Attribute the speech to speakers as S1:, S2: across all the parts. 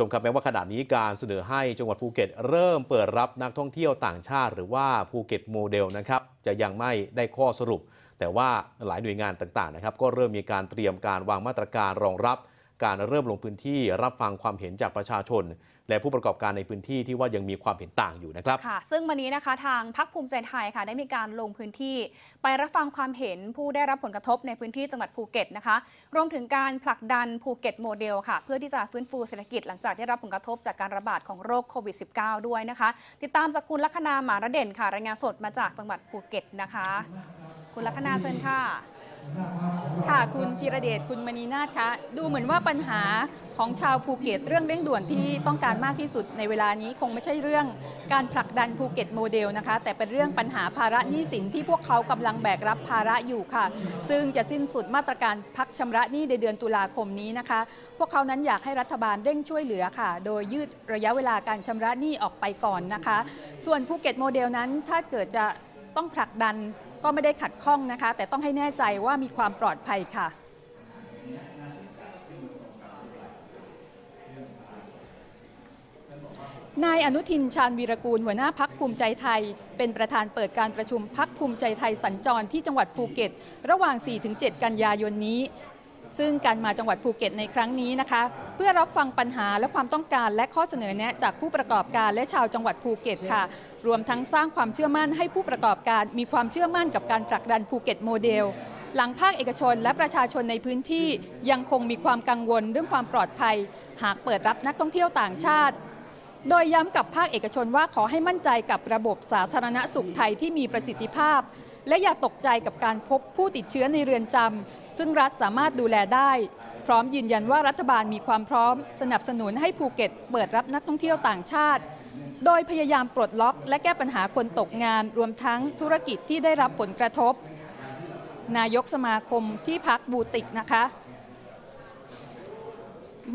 S1: ชมครับแม้ว่าขณะนี้การเสนอให้จังหวัดภูเก็ต เริ่มเปิดรับนักท่องเที่ยวต่างชาติ หรือว่าภูเก็ตโมเดลนะครับจะยังไม่ได้ข้อสรุป แต่ว่าหลายหน่วยงานต่างๆนะครับก็เริ่มมีการเตรียมการวางมาตรการรองรับ การเริ่มลงพื้นที่รับฟังความเห็นจากประชาชน และผู้ประกอบการในพื้นที่ที่ว่ายังมีความเห็นต่างอยู่นะครับ
S2: ค่ะ ซึ่งวันนี้นะคะทางพรรคภูมิใจไทยค่ะได้มีการลงพื้นที่ ไปรับฟังความเห็นผู้ได้รับผลกระทบในพื้นที่จังหวัดภูเก็ตนะคะรวมถึงการผลักดันภูเก็ตโมเดลค่ะ เพื่อที่จะฟื้นฟูเศรษฐกิจหลังจากได้รับผลกระทบจากการระบาดของโรคโควิด -19 ด้วยนะคะ ติดตามจากคุณลัคนาหมาระเด่นค่ะรายงานสดมาจากจังหวัดภูเก็ตนะคะ คุณลัคนาเชิญค่ะ
S3: ค่ะคุณธีรเดชคุณมณีนาถคะดูเหมือนว่าปัญหาของชาวภูเก็ตเรื่องเร่งด่วนที่ต้องการมากที่สุดในเวลานี้คงไม่ใช่เรื่องการผลักดันภูเก็ตโมเดลนะคะ แต่เป็นเรื่องปัญหาภาระหนี้สินที่พวกเขากำลังแบกรับภาระอยู่ค่ะ ซึ่งจะสิ้นสุดมาตรการพักชำระหนี้ในเดือนตุลาคมนี้นะคะ พวกเขานั้นอยากให้รัฐบาลเร่งช่วยเหลือค่ะ โดยยืดระยะเวลาการชำระหนี้ออกไปก่อนนะคะ ส่วนภูเก็ตโมเดลนั้นถ้าเกิดจะ ต้องผลักดันก็ไม่ได้ขัดข้องนะคะ แต่ต้องให้แน่ใจว่ามีความปลอดภัยค่ะ นายอนุทินชาญวีรกูล หัวหน้าพรรคภูมิใจไทย เป็นประธานเปิดการประชุมพรรคภูมิใจไทยสัญจรที่จังหวัดภูเก็ต ระหว่าง 4-7 กันยายนนี้ ซึ่งการมาจังหวัดภูเก็ตในครั้งนี้นะคะ เพื่อรับฟังปัญหาและความต้องการและข้อเสนอแนะจากผู้ประกอบการและชาวจังหวัดภูเก็ตค่ะ รวมทั้งสร้างความเชื่อมั่นให้ผู้ประกอบการมีความเชื่อมั่นกับการผลักดันภูเก็ตโมเดล หลังภาคเอกชนและประชาชนในพื้นที่ยังคงมีความกังวลเรื่องความปลอดภัย หากเปิดรับนักท่องเที่ยวต่างชาติ โดยย้ำกับภาคเอกชนว่าขอให้มั่นใจกับระบบสาธารณสุขไทยที่มีประสิทธิภาพและอย่าตกใจกับการพบผู้ติดเชื้อในเรือนจำ ซึ่งรัฐสามารถดูแลได้ พร้อมยืนยันว่ารัฐบาลมีความพร้อม สนับสนุนให้ภูเก็ต เปิดรับนักท่องเที่ยวต่างชาติ โดยพยายามปลดล็อก และแก้ปัญหาคนตกงาน รวมทั้งธุรกิจที่ได้รับผลกระทบ นายกสมาคมที่พักบูติกนะคะ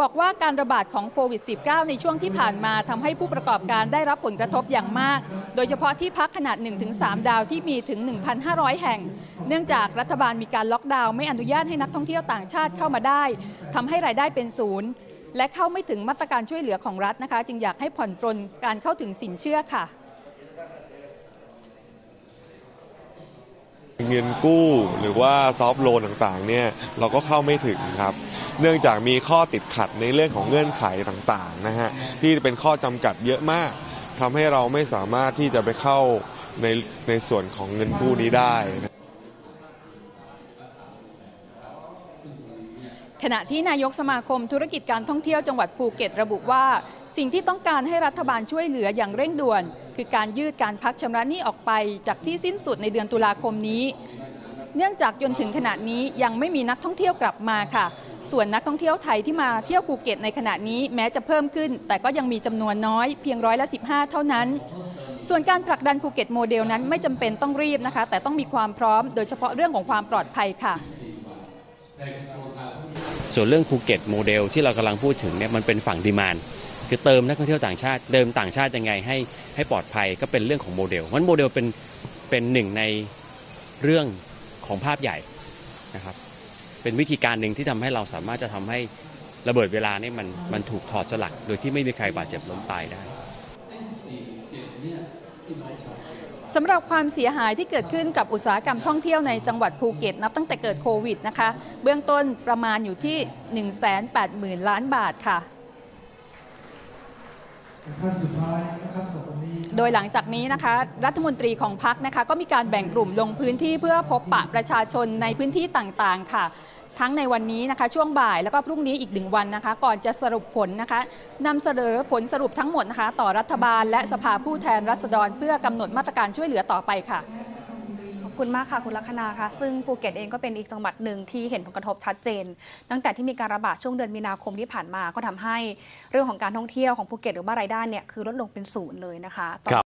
S3: บอกว่าการระบาดของโควิด -19 ในช่วงที่ผ่านมาทำให้ผู้ประกอบการได้รับผลกระทบอย่างมาก โดยเฉพาะที่พักขนาด 1-3 ดาวที่มีถึง 1,500 แห่ง เนื่องจากรัฐบาลมีการล็อกดาวน์ไม่อนุญาตให้นักท่องเที่ยวต่างชาติเข้ามาได้ทำให้รายได้เป็นศูนย์และเข้าไม่ถึงมาตรการช่วยเหลือของรัฐนะคะ จึงอยากให้ผ่อนปรนการเข้าถึงสินเชื่อค่ะ
S4: งินกู้หรือว่าซอฟท์โลนต่างๆเนี่ยเราก็เข้าไม่ถึงครับ เนื่องจากมีข้อติดขัดในเรื่องของเงื่อนไขต่างๆนะฮะที่เป็นข้อจำกัดเยอะมากทำให้เราไม่สามารถที่จะไปเข้าในในส่วนของเงินกู้นี้ได้นะ
S3: ขณะที่นายกสมาคมธุรกิจการท่องเที่ยวจังหวัดภูเก็ตระบุว่า สิ่งที่ต้องการให้รัฐบาลช่วยเหลืออย่างเร่งด่วน คือการยืดการพักชำระหนี้ออกไปจากที่สิ้นสุดในเดือนตุลาคมนี้ เนื่องจากจนถึงขณะนี้ยังไม่มีนักท่องเที่ยวกลับมาค่ะ ส่วนนักท่องเที่ยวไทยที่มาเที่ยวภูเก็ตในขณะนี้แม้จะเพิ่มขึ้น แต่ก็ยังมีจำนวนน้อยเพียงร้อยละ15 เท่านั้น ส่วนการผลักดันภูเก็ตโมเดลนั้นไม่จำเป็นต้องรีบนะคะ แต่ต้องมีความพร้อม โดยเฉพาะเรื่องของความปลอดภัยค่ะ
S5: ส่วนเรื่องภูเก็ตโมเดลที่เรากำลังพูดถึงเนี่ยมันเป็นฝั่ง demand คือเติมนักท่องเที่ยวต่างชาติเติมต่างชาติยังไงให้ให้ปลอดภัยก็เป็นเรื่องของโมเดลเพราะฉะนั้นโมเดลเป็นเป็นหนึ่งในเรื่องของภาพใหญ่นะครับเป็นวิธีการหนึ่งที่ทำให้เราสามารถจะทำให้ระเบิดเวลานี่มันมันถูกถอดสลัก โดยที่ไม่มีใครบาดเจ็บล้มตายได้
S3: สำหรับความเสียหายที่เกิดขึ้นกับอุตสาหกรรมท่องเที่ยวในจังหวัดภูเก็ตนับตั้งแต่เกิดโควิดนะคะ เบื้องต้นประมาณอยู่ที่ 180,000 ล้านบาทค่ะ
S6: ขั้นสุดท้ายนะครับต่อไปนี้
S3: โดยหลังจากนี้นะคะ รัฐมนตรีของพักนะคะ ก็มีการแบ่งกลุ่มลงพื้นที่เพื่อพบปะประชาชนในพื้นที่ต่างๆ ค่ะ ทั้งในวันนี้นะคะ ช่วงบ่ายแล้วก็พรุ่งนี้อีกหนึ่งวันนะคะ ก่อนจะสรุปผลนะคะนำเสนอผลสรุปทั้งหมดนะคะ ต่อรัฐบาล และสภาผู้แทนรัษฎร เพื่อกำหนดมาตรการช่วยเหลือต่อไปค่ะ
S2: คุณมากค่ะ คุณลัคนาค่ะ ซึ่งภูเก็ตเองก็เป็นอีกจังหวัดหนึ่งที่เห็นผลกระทบชัดเจน ตั้งแต่ที่มีการระบาดช่วงเดือนมีนาคมที่ผ่านมาก็ทำให้เรื่องของการท่องเที่ยวของภูเก็ตหรือว่ารายได้เนี่ยคือลดลงเป็นศูนย์เลยนะคะ